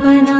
जीवना